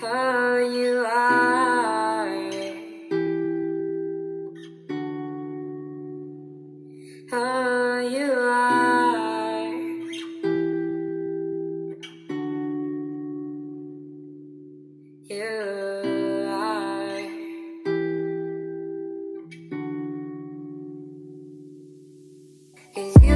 how you are. How you are. You are. You